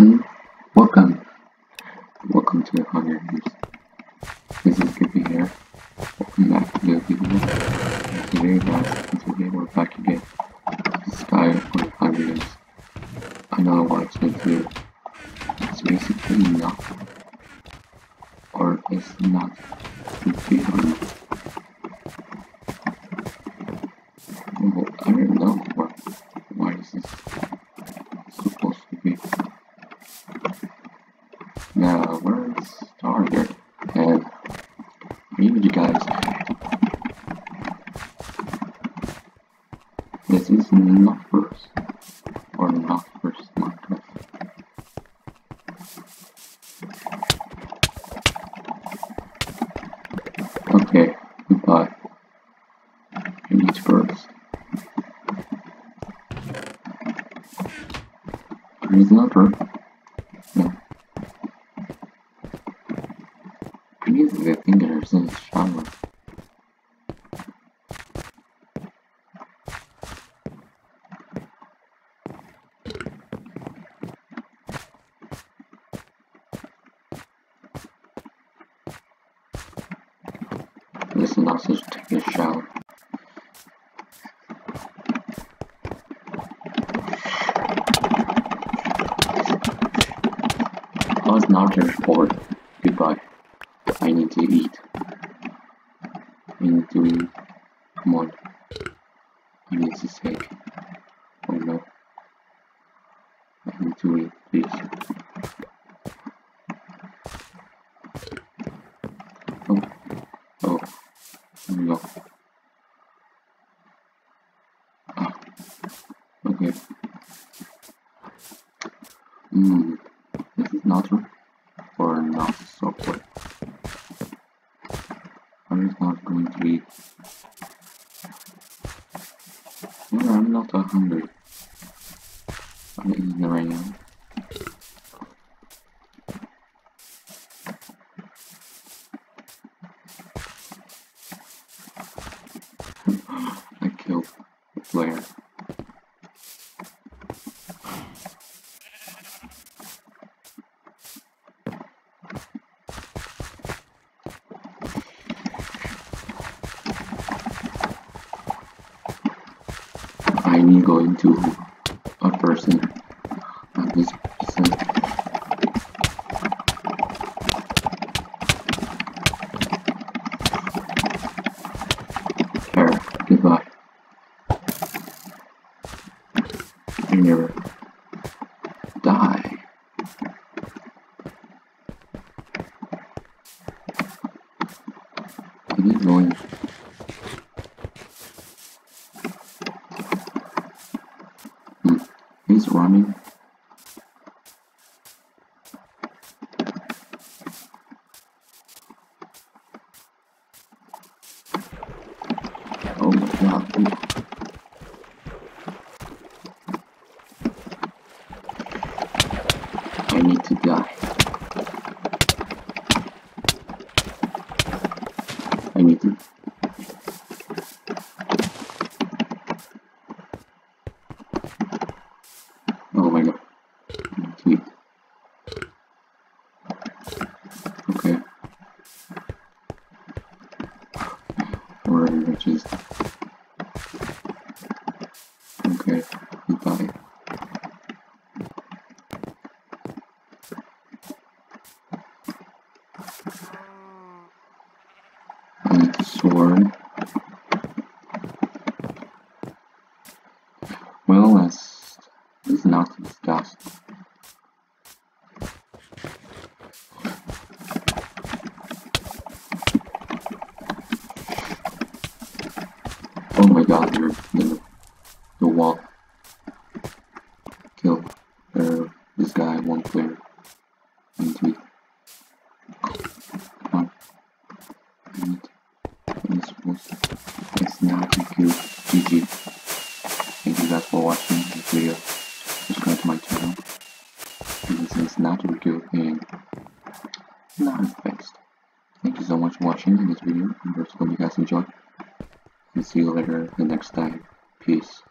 Mm, welcome. Welcome to the Hunger. This is Goopy here. Welcome back to the video. Today, guys, today we're back again. Guy on Hunger Games. What it's to do. It's basically not. Or it's not. Well, I don't know what. Why is this supposed to be? Now, we're started, and I need you guys. This is not first, or not first Minecraft. Okay, goodbye. I need first. There's another. No. Need the fingers in the shower. Listen, I'll just take a shower. Was not just bored. Goodbye. I need to eat. I need to. Come on. I need to steak. Oh no. I need to eat, please. Oh. Oh. Oh no. Ah. Okay. Hmm. This is not or not software. Just not going to be. Well, I'm not that hungry. I'm eating right now. I killed the I'm going to a person at this person. Goodbye. Are going? Hmm. He's. Oh my god. dude. I need to die. I need to. Oh my god. I need to eat. Okay. Or which is. Okay. Goodbye. Sword. Well, that's it's not discuss. Oh my god, you're the, the wall. Kill uh, this guy, one player. To eat. Come on. I'm supposed to. It's not a good GG. Thank you guys for watching this video. Subscribe to my channel. And this is not good and not fixed. Thank you so much for watching this video. I hope you guys enjoyed. And see you later the next time. Peace.